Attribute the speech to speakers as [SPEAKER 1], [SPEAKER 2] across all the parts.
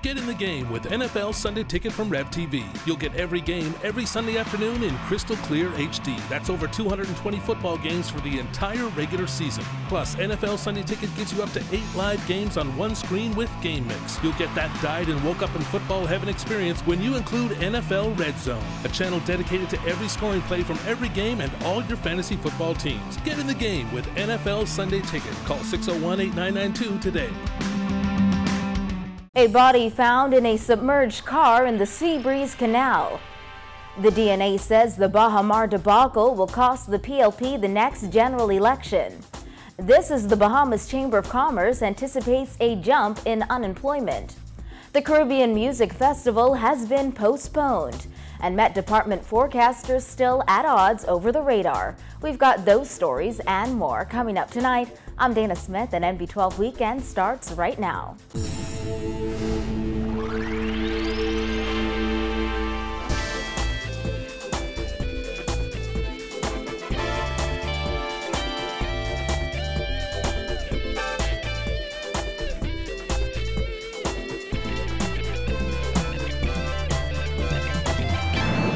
[SPEAKER 1] Get in the game with NFL Sunday Ticket from Rev TV. You'll get every game every Sunday afternoon in crystal clear HD. That's over 220 football games for the entire regular season. Plus, NFL Sunday Ticket gives you up to eight live games on one screen with Game Mix. You'll get that died and woke up in football heaven experience when you include NFL Red Zone, a channel dedicated to every scoring play from every game and all your fantasy football teams. Get in the game with NFL Sunday Ticket. Call 601 8992 today.
[SPEAKER 2] A body found in a submerged car in the Seabreeze Canal. The DNA says the Baha Mar debacle will cost the PLP the next general election. This is the Bahamas Chamber of Commerce anticipates a jump in unemployment. The Caribbean Music Festival has been postponed, and Met Department forecasters still at odds over the radar. We've got those stories and more coming up tonight. I'm Dana Smith, and NB12 Weekend starts right now.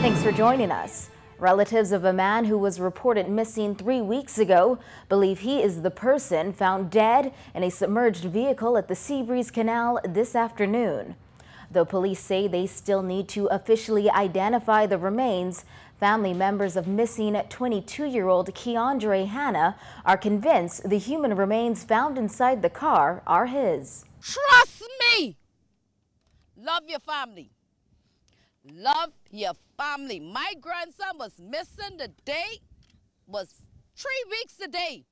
[SPEAKER 2] Thanks for joining us. Relatives of a man who was reported missing three weeks ago believe he is the person found dead in a submerged vehicle at the Seabreeze Canal this afternoon. Though police say they still need to officially identify the remains, family members of missing 22-year-old Keandre Hanna are convinced the human remains found inside the car are his.
[SPEAKER 3] Trust me! Love your family. Love your family. My grandson was missing the day, was three weeks today.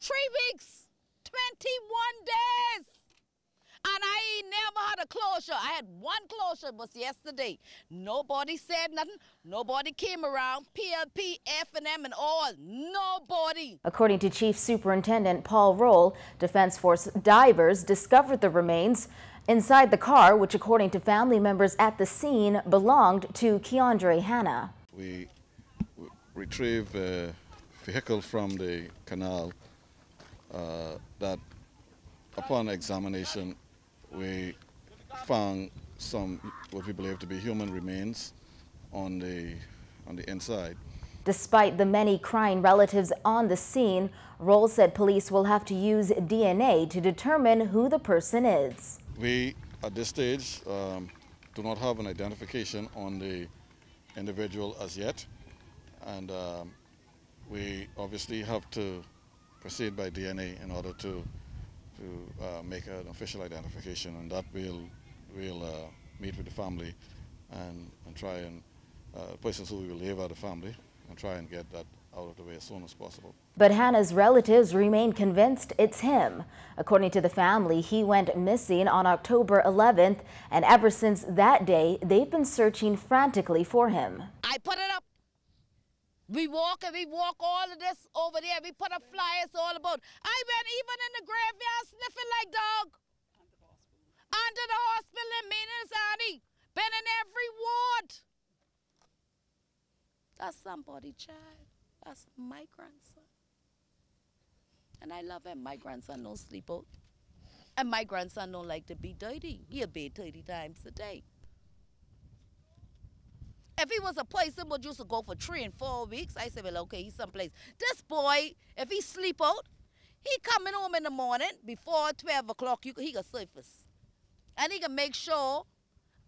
[SPEAKER 3] Three weeks, 21 days. And I never had a closure. I had one closure, it was yesterday. Nobody said nothing. Nobody came around. PLP, FNM and all. Nobody.
[SPEAKER 2] According to Chief Superintendent Paul Rolle, Defense Force divers discovered the remains inside the car, which according to family members at the scene belonged to Keandre Hanna.
[SPEAKER 4] We retrieved a vehicle from the canal uh, that upon examination we found some what we believe to be human remains on the on the inside.
[SPEAKER 2] Despite the many crying relatives on the scene, Rolle said police will have to use DNA to determine who the person is.
[SPEAKER 4] We, at this stage, um, do not have an identification on the individual as yet, and um, we obviously have to proceed by DNA in order to to uh, make an official identification, and that we'll we'll uh, meet with the family and, and try and uh, persons who will live at the family and try and get that out of the way as soon as possible.
[SPEAKER 2] But Hanna's relatives remain convinced it's him. According to the family, he went missing on October 11th, and ever since that day, they've been searching frantically for him.
[SPEAKER 3] I put it up. We walk and we walk all of this over there. We put up flyers all about. I went even in the graveyard sniffing like dog. Under the hospital in Minas Been in every ward. That's somebody, child. That's my grandson. And I love him. My grandson don't sleep out. And my grandson don't like to be dirty. He'll bathe 30 times a day. If he was a person would used to go for three and four weeks, I say, well, okay, he's someplace. This boy, if he sleep out, he coming home in the morning before 12 o'clock, he can surface. And he can make sure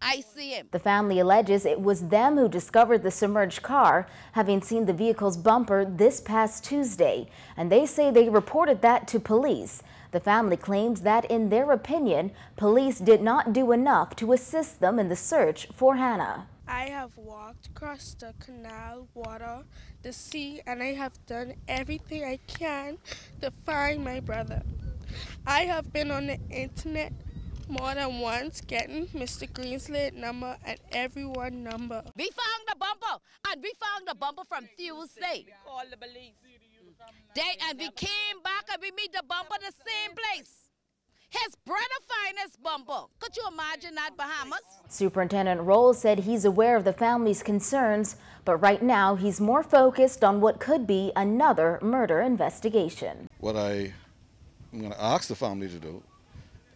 [SPEAKER 3] I see him.
[SPEAKER 2] The family alleges it was them who discovered the submerged car, having seen the vehicle's bumper this past Tuesday. And they say they reported that to police. The family claims that, in their opinion, police did not do enough to assist them in the search for Hanna.
[SPEAKER 5] I have walked across the canal, water, the sea, and I have done everything I can to find my brother. I have been on the internet more than once getting Mr. Greenslade number and everyone number.
[SPEAKER 3] We found the bumper and we found the bumper from Tuesday.
[SPEAKER 6] Call the police.
[SPEAKER 3] They, and we came back and we meet the bumper the same place. His brother find his bumper. Could you imagine that, Bahamas?
[SPEAKER 2] Superintendent Rolle said he's aware of the family's concerns, but right now he's more focused on what could be another murder investigation.
[SPEAKER 4] What I, I'm going to ask the family to do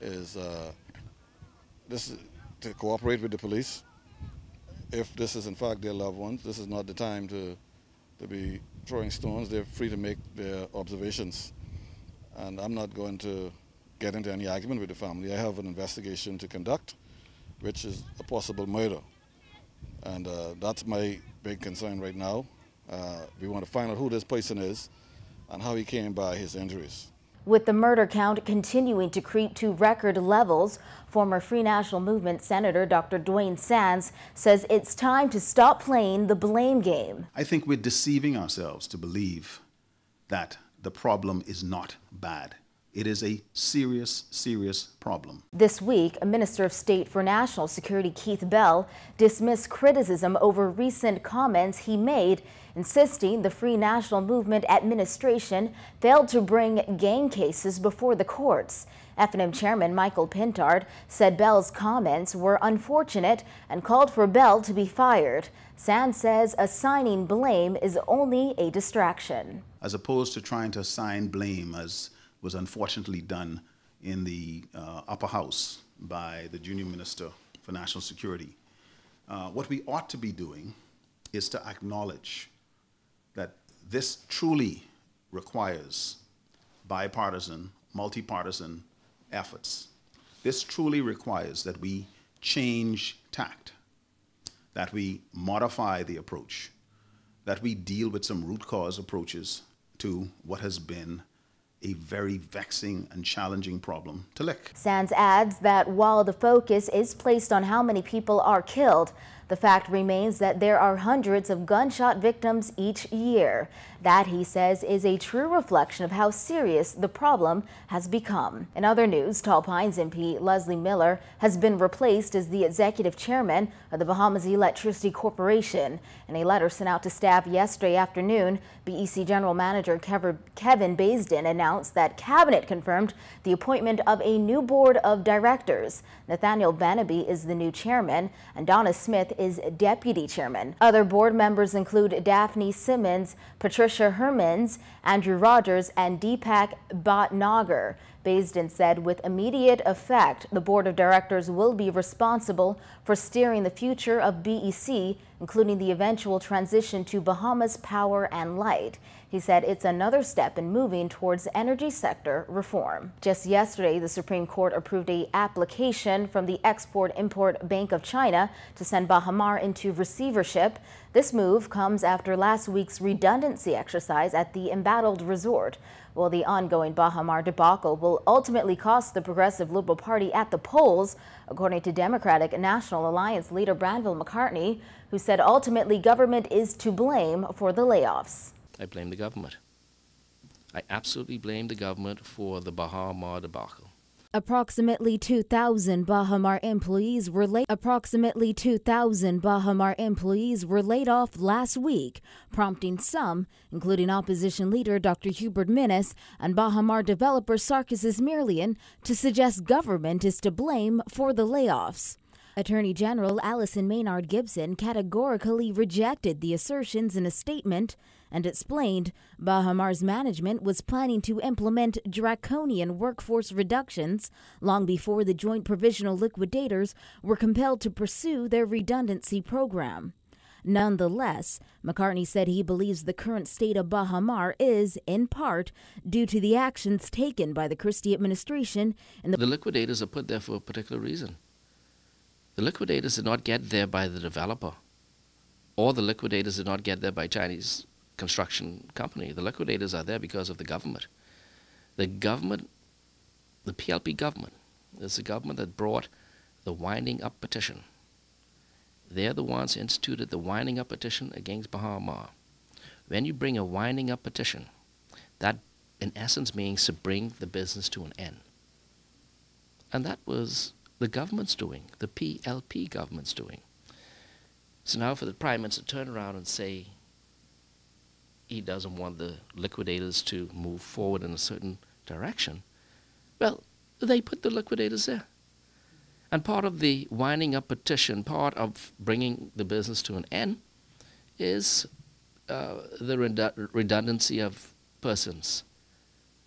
[SPEAKER 4] is uh, this to cooperate with the police. If this is in fact their loved ones, this is not the time to to be throwing stones. They're free to make their observations, and I'm not going to get into any argument with the family. I have an investigation to conduct, which is a possible murder, and uh, that's my big concern right now. Uh, we want to find out who this person is and how he came by his injuries.
[SPEAKER 2] With the murder count continuing to creep to record levels, former Free National Movement Senator Dr. Duane Sands says it's time to stop playing the blame game.
[SPEAKER 6] I think we're deceiving ourselves to believe that the problem is not bad. It is a serious, serious problem.
[SPEAKER 2] This week, a Minister of State for National Security, Keith Bell, dismissed criticism over recent comments he made insisting the Free National Movement administration failed to bring gang cases before the courts. FNM Chairman Michael Pintard said Bell's comments were unfortunate and called for Bell to be fired. Sands says assigning blame is only a distraction.
[SPEAKER 6] As opposed to trying to assign blame, as was unfortunately done in the uh, upper house by the junior minister for national security, uh, what we ought to be doing is to acknowledge that this truly requires bipartisan, multi-partisan efforts. This truly requires that we change tact, that we modify the approach, that we deal with some root cause approaches to what has been a very vexing and challenging problem to lick.
[SPEAKER 2] Sands adds that while the focus is placed on how many people are killed, the fact remains that there are hundreds of gunshot victims each year. That, he says, is a true reflection of how serious the problem has become. In other news, Tall Pines MP Leslie Miller has been replaced as the executive chairman of the Bahamas Electricity Corporation. In a letter sent out to staff yesterday afternoon, BEC General Manager Kevin Baisden announced that Cabinet confirmed the appointment of a new board of directors. Nathaniel Beneby is the new chairman, and Donna Smith is deputy chairman. Other board members include Daphne Simmons, Patricia Hermans, Andrew Rogers, and Deepak Bhatnagar. Baisden said with immediate effect, the board of directors will be responsible for steering the future of BEC, including the eventual transition to Bahamas Power and Light. He said it's another step in moving towards energy sector reform. Just yesterday, the Supreme Court approved a application from the Export-Import Bank of China to send Baha Mar into receivership. This move comes after last week's redundancy exercise at the embattled resort. While the ongoing Baha Mar debacle will ultimately cost the Progressive Liberal Party at the polls, according to Democratic National Alliance leader Branville McCartney, who said ultimately government is to blame for the layoffs.
[SPEAKER 7] I blame the government. I absolutely blame the government for the Baha Mar debacle.
[SPEAKER 2] Approximately 2,000 Baha Mar employees were laid. Approximately 2,000 Baha Mar employees were laid off last week, prompting some, including opposition leader Dr. Hubert Minnis and Baha Mar developer Sarkis Izmirlian, to suggest government is to blame for the layoffs. Attorney General Allyson Maynard Gibson categorically rejected the assertions in a statement and explained Baha Mar's management was planning to implement draconian workforce reductions long before the joint provisional liquidators were compelled to pursue their redundancy program. Nonetheless, McCartney said he believes the current state of Baha Mar is, in part, due to the actions taken by the Christie administration.
[SPEAKER 7] And the, the liquidators are put there for a particular reason. The liquidators did not get there by the developer, or the liquidators did not get there by Chinese construction company. The liquidators are there because of the government. The government, the PLP government, is the government that brought the winding up petition. They're the ones who instituted the winding up petition against Baha Mar. When you bring a winding up petition, that in essence means to bring the business to an end. And that was the government's doing, the PLP government's doing. So now for the Prime Minister to turn around and say, he doesn't want the liquidators to move forward in a certain direction, well, they put the liquidators there. And part of the winding up petition, part of bringing the business to an end, is uh, the redundancy of persons.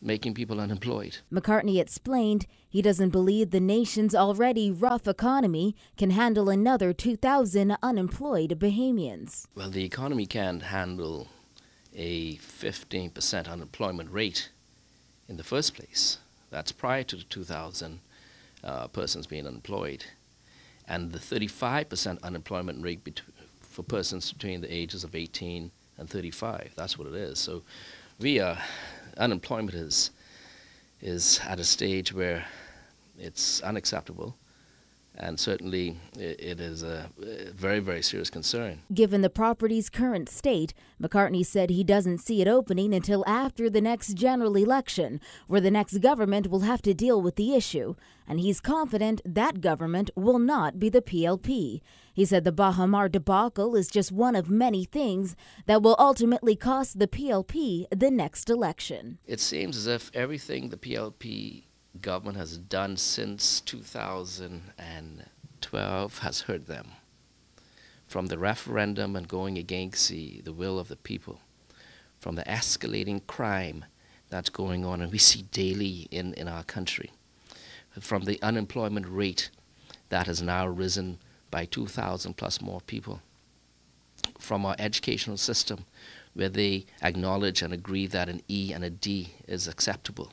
[SPEAKER 7] making people unemployed.
[SPEAKER 2] McCartney explained he doesn't believe the nation's already rough economy can handle another 2,000 unemployed Bahamians.
[SPEAKER 7] Well, the economy can't handle a 15% unemployment rate in the first place. That's prior to the 2,000 uh, persons being unemployed. And the 35% unemployment rate for persons between the ages of 18 and 35. That's what it is. So we are, unemployment is, is at a stage where it's unacceptable and certainly it is a very, very serious concern.
[SPEAKER 2] Given the property's current state, McCartney said he doesn't see it opening until after the next general election, where the next government will have to deal with the issue, and he's confident that government will not be the PLP. He said the Baha Mar debacle is just one of many things that will ultimately cost the PLP the next election.
[SPEAKER 7] It seems as if everything the PLP government has done since 2012 has hurt them. From the referendum and going against the, the will of the people, from the escalating crime that's going on and we see daily in, in our country, from the unemployment rate that has now risen by 2,000 plus more people, from our educational system where they acknowledge and agree that an E and a D is acceptable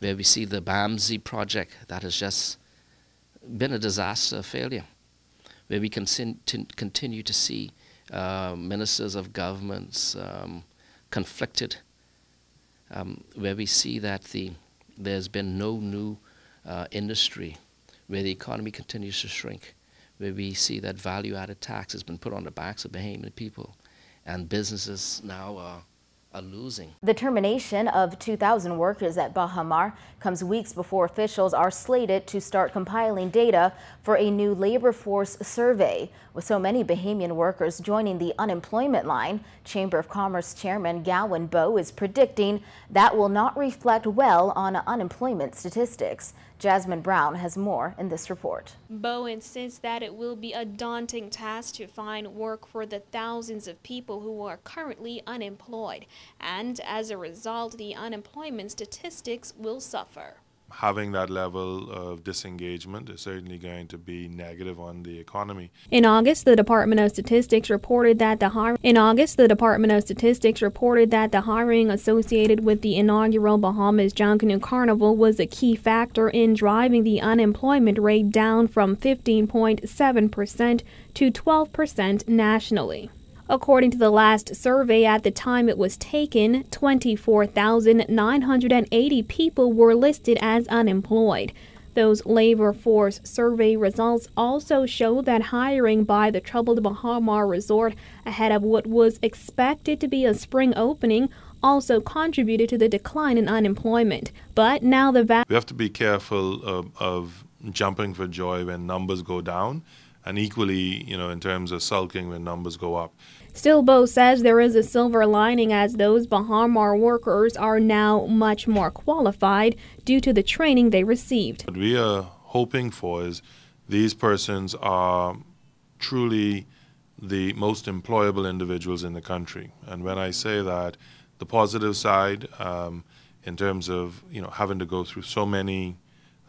[SPEAKER 7] where we see the BAMSI project that has just been a disaster a failure, where we can continue to see uh, ministers of governments um, conflicted, um, where we see that the there's been no new uh, industry, where the economy continues to shrink, where we see that value-added tax has been put on the backs of Bahamian people, and businesses now are are losing.
[SPEAKER 2] The termination of 2,000 workers at Baha Mar comes weeks before officials are slated to start compiling data for a new labor force survey. With so many Bahamian workers joining the unemployment line, Chamber of Commerce Chairman Gowon Bowe is predicting that will not reflect well on unemployment statistics. Jasmine Brown has more in this report.
[SPEAKER 8] Bowe says that it will be a daunting task to find work for the thousands of people who are currently unemployed, and as a result, the unemployment statistics will suffer
[SPEAKER 9] having that level of disengagement is certainly going to be negative on the economy.
[SPEAKER 8] In August, the Department of Statistics reported that the hiring in August, the Department of Statistics reported that the hiring associated with the inaugural Bahamas Junkanoo Carnival was a key factor in driving the unemployment rate down from 15.7% to 12% nationally. According to the last survey at the time it was taken, 24,980 people were listed as unemployed. Those labor force survey results also show that hiring by the troubled Baha Mar Resort ahead of what was expected to be a spring opening also contributed to the decline in unemployment. But now the
[SPEAKER 9] we have to be careful of, of jumping for joy when numbers go down, and equally, you know, in terms of sulking when numbers go up.
[SPEAKER 8] Still, Bowe says there is a silver lining as those Baha Mar workers are now much more qualified due to the training they received.
[SPEAKER 9] What we are hoping for is these persons are truly the most employable individuals in the country. And when I say that, the positive side, um, in terms of you know having to go through so many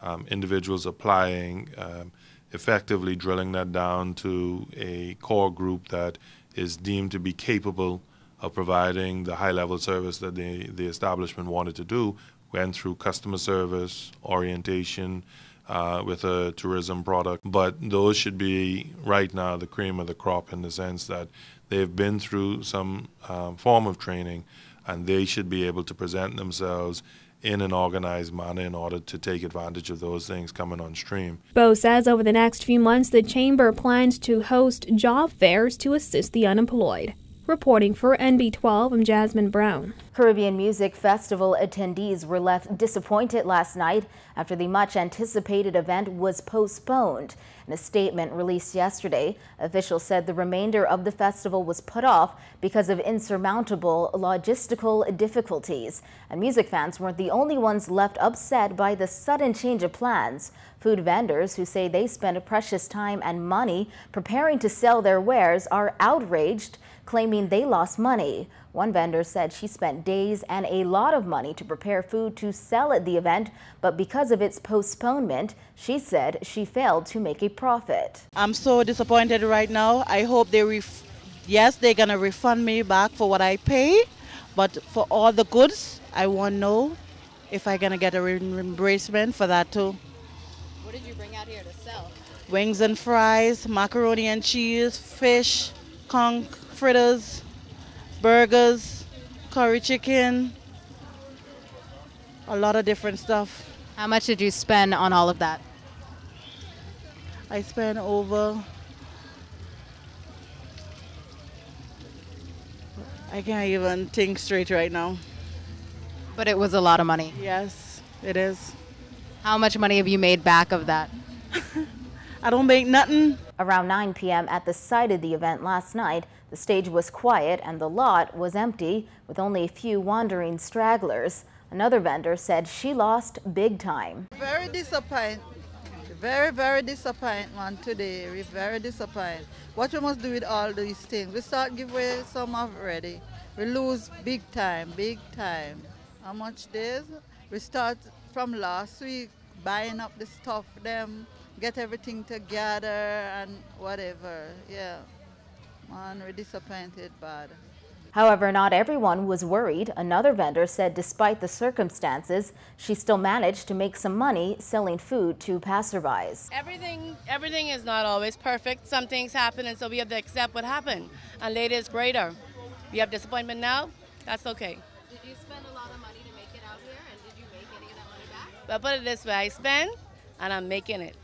[SPEAKER 9] um, individuals applying, um, effectively drilling that down to a core group that is deemed to be capable of providing the high level service that the, the establishment wanted to do went through customer service, orientation uh, with a tourism product. But those should be right now the cream of the crop in the sense that they've been through some um, form of training and they should be able to present themselves in an organized manner in order to take advantage of those things coming on stream.
[SPEAKER 8] Bowe says over the next few months, the Chamber plans to host job fairs to assist the unemployed. Reporting for NB12, I'm Jasmine Brown.
[SPEAKER 2] Caribbean Music Festival attendees were left disappointed last night after the much anticipated event was postponed. In a statement released yesterday, officials said the remainder of the festival was put off because of insurmountable logistical difficulties. And music fans weren't the only ones left upset by the sudden change of plans. Food vendors who say they spent precious time and money preparing to sell their wares are outraged, claiming they lost money. One vendor said she spent days and a lot of money to prepare food to sell at the event, but because of its postponement, she said she failed to make a profit.
[SPEAKER 10] I'm so disappointed right now. I hope they, ref- yes, they're gonna refund me back for what I pay, but for all the goods, I want to know if I'm gonna get a reimbursement for that too.
[SPEAKER 11] What did you bring out here to sell?
[SPEAKER 10] Wings and fries, macaroni and cheese, fish, conch, fritters, burgers, curry chicken, a lot of different stuff.
[SPEAKER 11] How much did you spend on all of that?
[SPEAKER 10] I spent over, I can't even think straight right now.
[SPEAKER 11] But it was a lot of money.
[SPEAKER 10] Yes, it is.
[SPEAKER 11] How much money have you made back of that?
[SPEAKER 10] I don't make nothing.
[SPEAKER 2] Around 9 p.m. at the site of the event last night, the stage was quiet and the lot was empty with only a few wandering stragglers. Another vendor said she lost big time.
[SPEAKER 12] Very disappointed. Very, very disappointed man today. We're very disappointed. What we must do with all these things? We start give away some already. We lose big time, big time. How much days? We start from last week buying up the stuff, them, get everything together and whatever. Yeah. Man, we're disappointed bad.
[SPEAKER 2] However, not everyone was worried. Another vendor said despite the circumstances, she still managed to make some money selling food to passerbys.
[SPEAKER 13] Everything, everything is not always perfect. Some things happen, and so we have to accept what happened. And later is greater. We have disappointment now. That's okay.
[SPEAKER 11] Did you spend a lot of money to make it out here, and did you make any of that money back?
[SPEAKER 13] But put it this way: I spend, and I'm making it.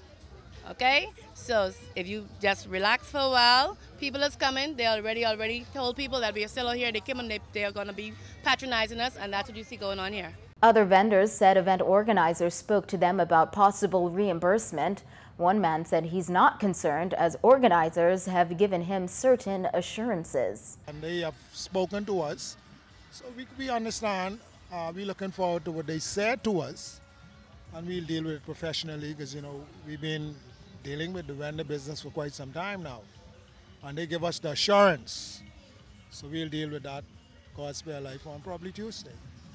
[SPEAKER 13] Okay? So if you just relax for a while, people is coming. They already already told people that we are still here. They came and they, they are going to be patronizing us, and that's what you see going on here.
[SPEAKER 2] Other vendors said event organizers spoke to them about possible reimbursement. One man said he's not concerned as organizers have given him certain assurances.
[SPEAKER 14] And they have spoken to us, so we, we understand. Uh, we're looking forward to what they said to us, and we'll deal with it professionally because, you know, we've been dealing with the vendor business for quite some time now. And they give us the assurance. So we'll deal with that, God spare life, on probably Tuesday.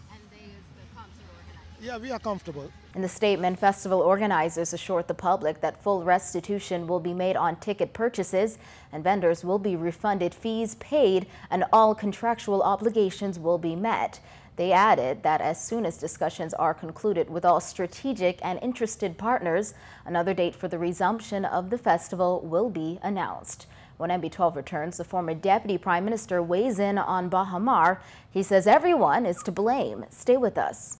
[SPEAKER 11] And they is the concert organizer?
[SPEAKER 14] Yeah, we are comfortable.
[SPEAKER 2] In the statement, festival organizers assured the public that full restitution will be made on ticket purchases and vendors will be refunded fees paid and all contractual obligations will be met. They added that as soon as discussions are concluded with all strategic and interested partners, another date for the resumption of the festival will be announced. When NB12 returns, the former Deputy Prime Minister weighs in on Baha Mar. He says everyone is to blame. Stay with us.